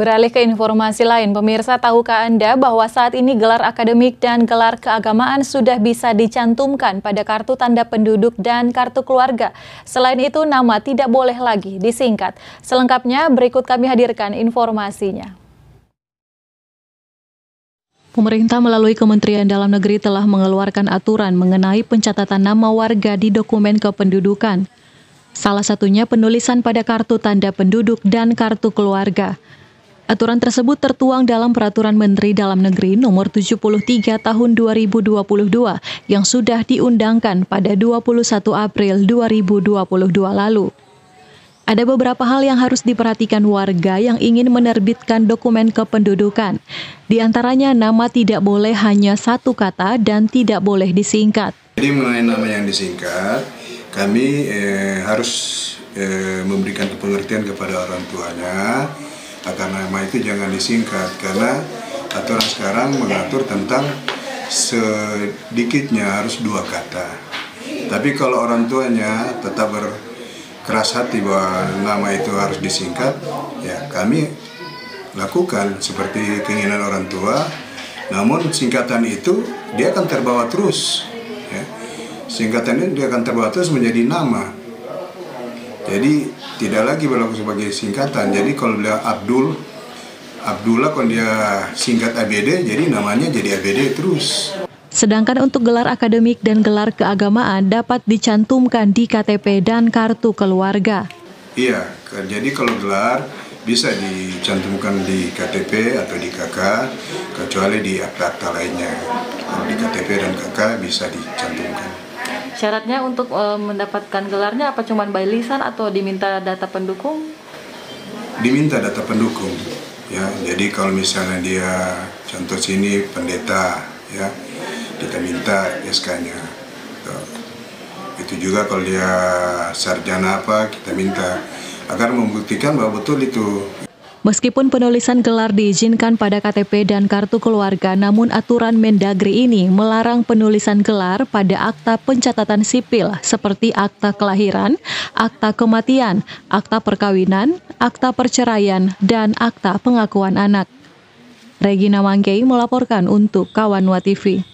Beralih ke informasi lain, pemirsa tahukah Anda bahwa saat ini gelar akademik dan gelar keagamaan sudah bisa dicantumkan pada kartu tanda penduduk dan kartu keluarga. Selain itu, nama tidak boleh lagi disingkat. Selengkapnya berikut kami hadirkan informasinya. Pemerintah melalui Kementerian Dalam Negeri telah mengeluarkan aturan mengenai pencatatan nama warga di dokumen kependudukan. Salah satunya penulisan pada kartu tanda penduduk dan kartu keluarga. Aturan tersebut tertuang dalam Peraturan Menteri Dalam Negeri Nomor 73 Tahun 2022 yang sudah diundangkan pada 21 April 2022 lalu. Ada beberapa hal yang harus diperhatikan warga yang ingin menerbitkan dokumen kependudukan. Di antaranya nama tidak boleh hanya satu kata dan tidak boleh disingkat. Jadi mengenai nama yang disingkat, kami eh, harus eh, memberikan pengertian kepada orang tuanya agar nama itu jangan disingkat karena aturan sekarang mengatur tentang sedikitnya harus dua kata. Tapi kalau orang tuanya tetap berkeras hati bahwa nama itu harus disingkat, ya kami lakukan seperti keinginan orang tua. Namun singkatan itu dia akan terbawa terus. Ya. Singkatan ini dia akan terbawa terus menjadi nama. Jadi tidak lagi berlaku sebagai singkatan. Jadi kalau beliau Abdul, Abdullah kalau dia singkat ABD, jadi namanya jadi ABD terus. Sedangkan untuk gelar akademik dan gelar keagamaan dapat dicantumkan di KTP dan kartu keluarga. Iya, jadi kalau gelar bisa dicantumkan di KTP atau di KK, kecuali di akta-akta lainnya. Kalau di KTP dan KK bisa dicantumkan. Syaratnya untuk e, mendapatkan gelarnya apa cuma by lisan atau diminta data pendukung? Diminta data pendukung. Ya, jadi kalau misalnya dia contoh sini pendeta ya, kita minta SK-nya. Itu juga kalau dia sarjana apa kita minta agar membuktikan bahwa betul itu Meskipun penulisan gelar diizinkan pada KTP dan kartu keluarga, namun aturan Mendagri ini melarang penulisan gelar pada akta pencatatan sipil seperti akta kelahiran, akta kematian, akta perkawinan, akta perceraian, dan akta pengakuan anak. Regina Mangkei melaporkan untuk Kawan TV.